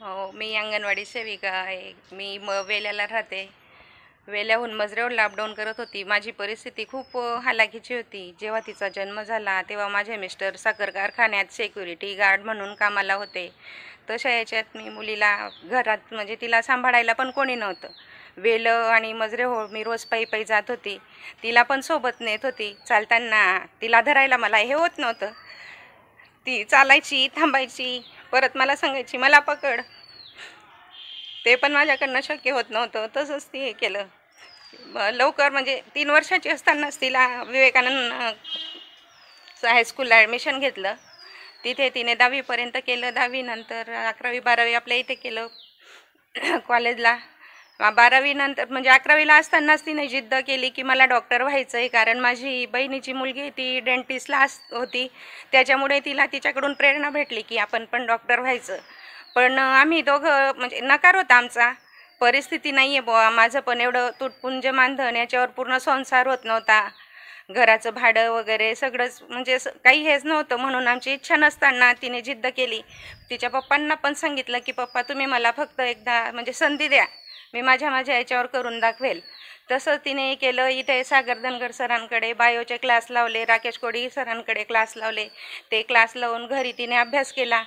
हो मी अंगणवाडी सेविका आहे. मी म वेल्याला राहते. वेल्याहून मजरेवर लॉकडाऊन करत होती. माझी परिस्थिती खूप हालाकीची हालाखीची होती. जेव्हा तिचा जन्म झाला तेव्हा माझे मिस्टर साखर कारखान्यात सेक्युरिटी गार्ड म्हणून कामाला होते. तशा याच्यात मी मुलीला घरात म्हणजे तिला सांभाळायला पण कोणी नव्हतं. वेलं आणि मजरे हो मी रोज पायी पायी जात होती. तिला पण सोबत नेत होती. चालताना तिला धरायला मला हे होत नव्हतं. ती चालायची थांबायची. परत मला सांगायची मला पकड. ते पण माझ्याकडनं शक्य होत नव्हतं. तसंच ती हे केलं. लवकर म्हणजे तीन वर्षाची असतानाच तिला विवेकानंद हायस्कूलला ॲडमिशन घेतलं. तिथे तिने दहावीपर्यंत केलं. दहावीनंतर अकरावी बारावी आपल्या इथे केलं. कॉलेजला. बारावी नंतर म्हणजे अकरावीला असतानाच तिने जिद्द केली की मला डॉक्टर व्हायचं आहे कारण माझी बहिणीची मुलगी ती डेंटिस्टला अस होती. त्याच्यामुळे तिला तिच्याकडून प्रेरणा भेटली की आपण पण डॉक्टर व्हायचं. पण आम्ही दोघं म्हणजे नकार होता आमचा. परिस्थिती नाही आहे बुवा. माझं पण एवढं तुटपुंज मानधन याच्यावर पूर्ण संसार होत नव्हता. घराचं भाडं वगैरे सगळंच म्हणजे काही हेच नव्हतं म्हणून आमची इच्छा नसताना तिने जिद्द केली. तिच्या पप्पांना पण सांगितलं की पप्पा तुम्ही मला फक्त एकदा म्हणजे संधी द्या. मी माझ्या माझ्या याच्यावर करून दाखवेल. तसं तिने केलं इथे सागर धनगर सरांकडे बायोचे क्लास लावले राकेश कोडी सरांकडे क्लास लावले. ते क्लास लावून घरी तिने अभ्यास केला.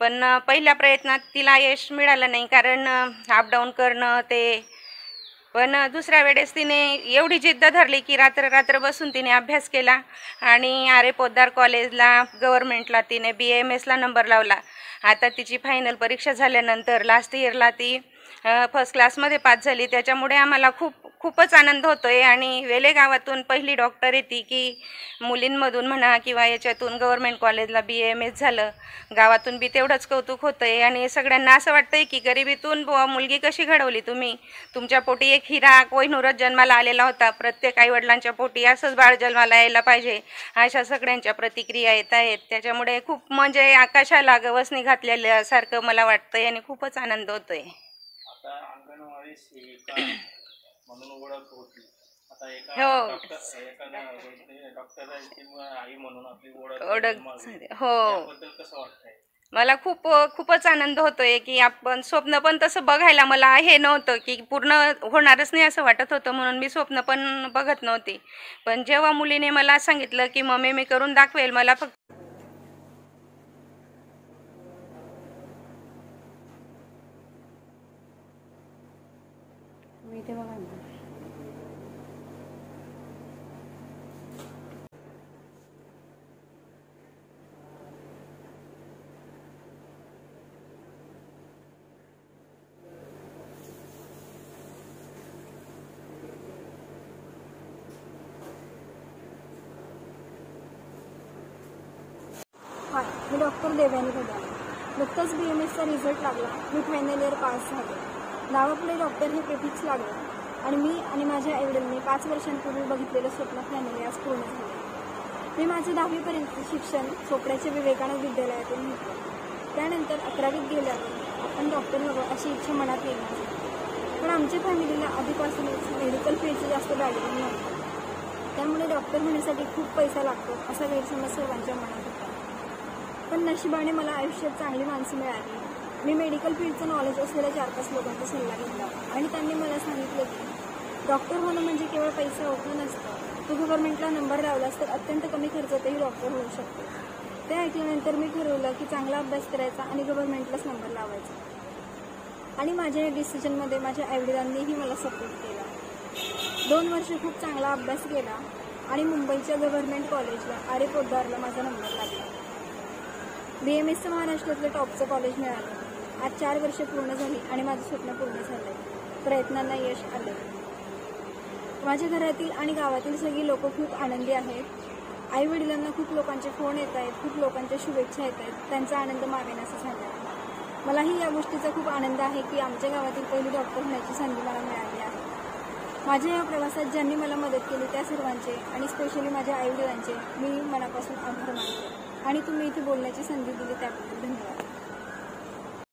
पण पहिल्या प्रयत्नात तिला यश मिळालं नाही कारण अपडाऊन करणं ते. पण दुसऱ्या वेळेस तिने एवढी जिद्द धरली की रात्र रात्र बसून तिने अभ्यास केला. आणि आरे पोद्दार कॉलेजला गव्हर्मेंटला तिने बी एम एसला नंबर लावला. आता तिची फायनल परीक्षा झाल्यानंतर लास्ट इयरला ती फर्स्ट क्लासमध्ये पास झाली. त्याच्यामुळे आम्हाला खूप खूपच आनंद होतो आहे आणि वेले गावातून पहिली डॉक्टर येते की मुलींमधून म्हणा किंवा याच्यातून गव्हर्मेंट कॉलेजला बी एम एस झालं. गावातून बी तेवढंच कौतुक होतं आहे आणि सगळ्यांना असं वाटतं आहे की गरिबीतून बुवा मुलगी कशी घडवली तुम्ही? तुमच्या पोटी एक हिरा कोहिनूरच जन्माला आलेला होता. प्रत्येक आईवडिलांच्या पोटी असंच बाळ जन्माला यायला पाहिजे. अशा सगळ्यांच्या प्रतिक्रिया येत आहेत. त्याच्यामुळे खूप म्हणजे आकाशाला गवसणी घातलेल्यासारखं मला वाटतं आहे आणि खूपच आनंद होतो आहे आता अंगणवाडी सेविका म्हणून ओळख होती आता एका हो. डॉक्टर एका डॉक्टरांची म- आई म्हणून आपली ओळख ओळख निर्माण झाली. झाली. हो याबद्दल कसं वाटतंय मला खूप खूपच आनंद होतोय की आपण स्वप्न पण तसं बघायला मला हे नव्हतं की पूर्ण होणारच नाही असं वाटत होतं म्हणून मी स्वप्न पण बघत नव्हती पण जेव्हा मुलीने मला सांगितलं की मम्मी मी करून दाखवेल मला फक्त हाय मी डॉक्टर देवयानी भदाने नुकताच बी एम एसचा रिझल्ट लागला. मी फायनल इयर पास झाले. नावापुढे डॉक्टर हे प्रिफिक्स लागलं. आणि मी आणि माझ्या आईवडिलांनी पाच वर्षांपूर्वी बघितलेलं स्वप्न फॅमिली आज पूर्ण झालं मी माझं दहावीपर्यंत शिक्षण चोपड्याच्या विवेकानंद विद्यालयातून घेतलं. त्यानंतर अकरावीत गेल्यावर आपण डॉक्टर व्हावं अशी इच्छा मनात येईल पण आमच्या फॅमिलीला आधीपासूनच मेडिकल फील्डचं जास्त बॅकग्राऊंड नव्हतं. त्यामुळे डॉक्टर होण्यासाठी खूप पैसा लागतो असा गैरसमज सर्वांच्या मनात होता. पण नशिबाने मला आयुष्यात चांगली माणसं मिळाली. मी मेडिकल फील्डचं नॉलेज असलेल्या चार पाच लोकांचा सल्ला घेतला. आणि त्यांनी मला सांगितलं की डॉक्टर होणं म्हणजे केवळ पैसा ओपन नसतं. तू गव्हर्नमेंटला नंबर लावलास तर अत्यंत कमी खर्चातही डॉक्टर होऊ शकतो. ते ऐकल्यानंतर मी ठरवलं की चांगला अभ्यास करायचा आणि गव्हर्नमेंटलाच नंबर लावायचा. आणि माझ्या या डिसिजनमध्ये माझ्या आईवडिलांनीही मला सपोर्ट केला. दोन वर्ष खूप चांगला अभ्यास केला आणि मुंबईच्या गव्हर्नमेंट कॉलेजला आरे पोद्दारला माझा नंबर लागला. बी एम एसचं महाराष्ट्रातलं टॉपचं कॉलेज मिळालं. आज चार वर्ष पूर्ण झाली आणि माझं स्वप्न पूर्ण झालं आहे प्रयत्नांना यश आलं माझ्या घरातील आणि गावातील सगळी लोक खूप आनंदी आहेत. आई वडिलांना खूप लोकांचे फोन येत आहेत खूप लोकांच्या शुभेच्छा येत आहेत. त्यांचा आनंद मावेनासा झाला आहे मलाही या गोष्टीचा खूप आनंद आहे की आमच्या गावातील पहिली डॉक्टर होण्याची संधी मला मिळाली आहे. माझ्या या प्रवासात ज्यांनी मला मदत केली त्या सर्वांचे आणि स्पेशली माझ्या आईवडिलांचे मी मनापासून आभार मानते. आणि तुम्ही इथे बोलण्याची संधी दिली त्याबद्दल धन्यवाद.